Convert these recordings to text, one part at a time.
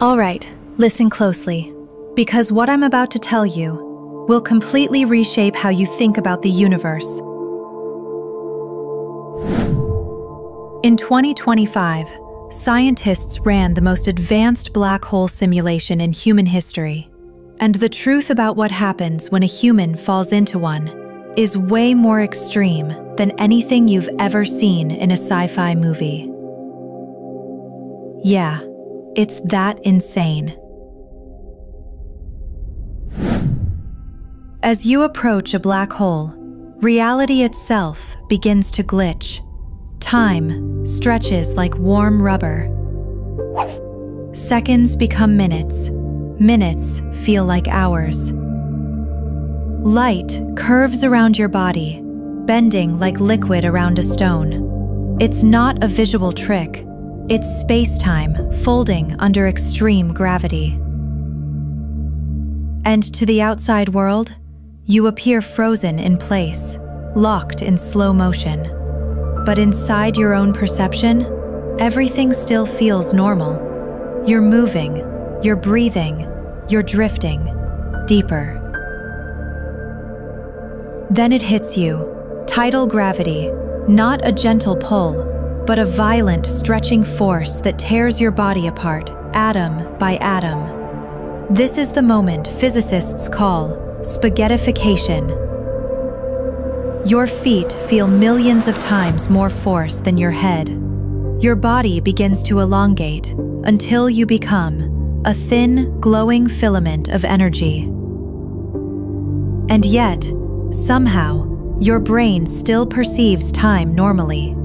All right, listen closely, because what I'm about to tell you will completely reshape how you think about the universe. In 2025, scientists ran the most advanced black hole simulation in human history. And the truth about what happens when a human falls into one is way more extreme than anything you've ever seen in a sci-fi movie. Yeah, it's that insane. As you approach a black hole, reality itself begins to glitch. Time stretches like warm rubber. Seconds become minutes. Minutes feel like hours. Light curves around your body, bending like liquid around a stone. It's not a visual trick. It's space-time folding under extreme gravity. And to the outside world, you appear frozen in place, locked in slow motion. But inside your own perception, everything still feels normal. You're moving, you're breathing, you're drifting, deeper. Then it hits you, tidal gravity, not a gentle pull, but a violent, stretching force that tears your body apart, atom by atom. This is the moment physicists call spaghettification. Your feet feel millions of times more force than your head. Your body begins to elongate until you become a thin, glowing filament of energy. And yet, somehow, your brain still perceives time normally.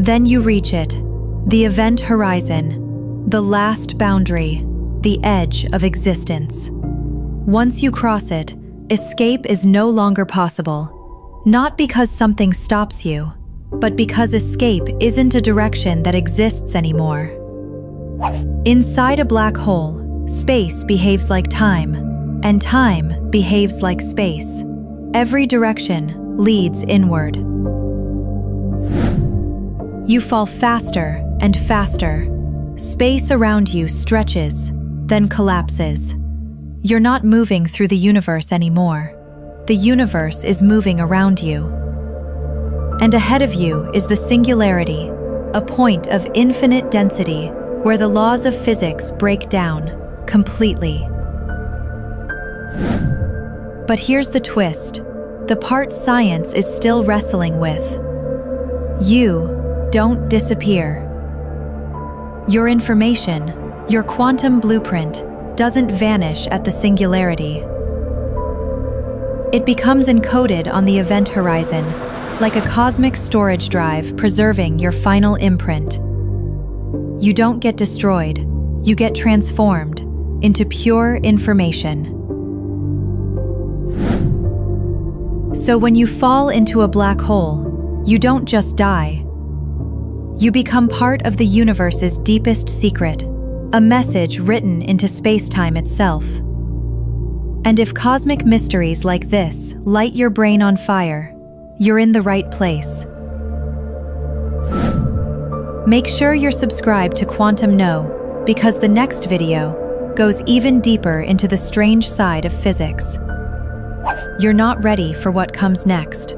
Then you reach it, the event horizon, the last boundary, the edge of existence. Once you cross it, escape is no longer possible. Not because something stops you, but because escape isn't a direction that exists anymore. Inside a black hole, space behaves like time, and time behaves like space. Every direction leads inward. You fall faster and faster. Space around you stretches, then collapses. You're not moving through the universe anymore. The universe is moving around you. And ahead of you is the singularity, a point of infinite density where the laws of physics break down completely. But here's the twist the part science is still wrestling with. You don't disappear. Your information, your quantum blueprint, doesn't vanish at the singularity. It becomes encoded on the event horizon, like a cosmic storage drive preserving your final imprint. You don't get destroyed, you get transformed into pure information. So when you fall into a black hole, you don't just die, you become part of the universe's deepest secret, a message written into spacetime itself. And if cosmic mysteries like this light your brain on fire, you're in the right place. Make sure you're subscribed to Quantum Know, because the next video goes even deeper into the strange side of physics. You're not ready for what comes next.